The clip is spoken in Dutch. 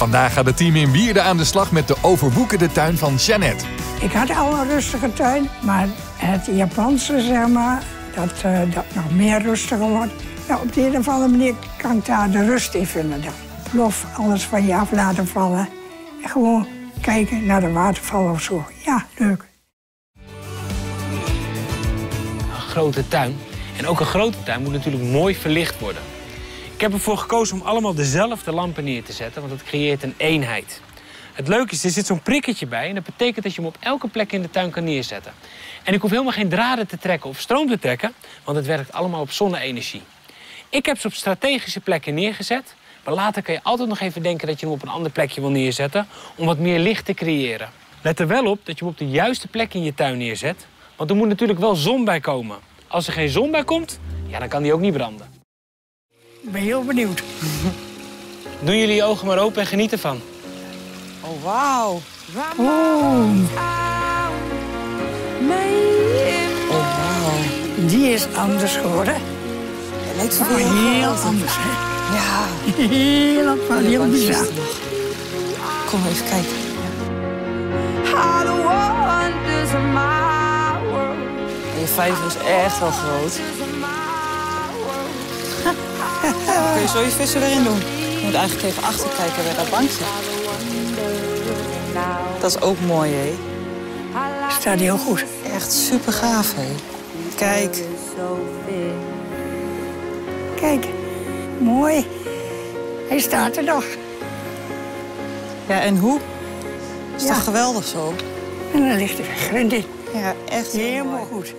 Vandaag gaat het team in Wierde aan de slag met de overwoekende tuin van Jeannette. Ik had al een rustige tuin, maar het Japanse, zeg maar, dat, eh, dat nog meer rustiger wordt. Ja, op de een of andere manier kan ik daar de rust in vinden dan. Plof, alles van je af laten vallen. En gewoon kijken naar de waterval of zo. Ja, leuk. Een grote tuin. En ook een grote tuin moet natuurlijk mooi verlicht worden. Ik heb ervoor gekozen om allemaal dezelfde lampen neer te zetten, want dat creëert een eenheid. Het leuke is, er zit zo'n prikketje bij en dat betekent dat je hem op elke plek in de tuin kan neerzetten. En ik hoef helemaal geen draden te trekken of stroom te trekken, want het werkt allemaal op zonne-energie. Ik heb ze op strategische plekken neergezet, maar later kan je altijd nog even denken dat je hem op een ander plekje wil neerzetten om wat meer licht te creëren. Let er wel op dat je hem op de juiste plek in je tuin neerzet, want er moet natuurlijk wel zon bij komen. Als er geen zon bij komt, ja, dan kan die ook niet branden. Ik ben heel benieuwd. Doen jullie je ogen maar open en geniet ervan. Oh, wauw. Oh, Oh, wauw. die is anders geworden. Het lijkt zo Oh, heel anders, hè? Ja. Heel anders, heel bizar. Kom even kijken. Je vijver is echt wel groot. Kun je zo je vissen erin doen? Je moet eigenlijk even achter kijken waar dat bank zit. Dat is ook mooi, hè? Staat heel goed. Echt super gaaf, hè? Kijk. Kijk, mooi. Hij staat er nog. Ja, en hoe? Is Ja. toch geweldig zo? En dan ligt er weer grind in. Ja, echt heel Helemaal mooi. goed.